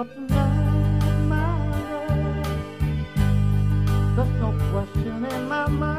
but love, my love. There's no question in my mind.